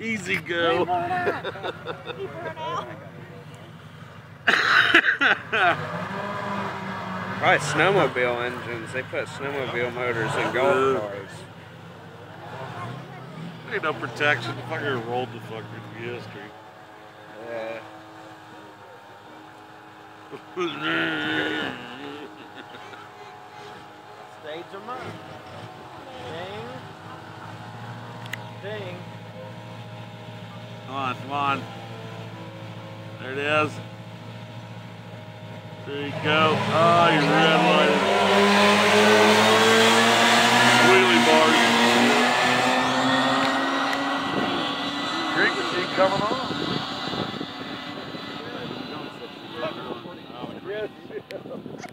E-Z-GO. Probably snowmobile engines. They put snowmobile motors in golf cars. Ain't no protection. The fucker rolled the fucker into the history. Yeah. Stage them up. Ding. Ding. Come on, come on. There it is. There you go. Oh, you red lighted. Wheelie bars. Drink machine coming on. Yes.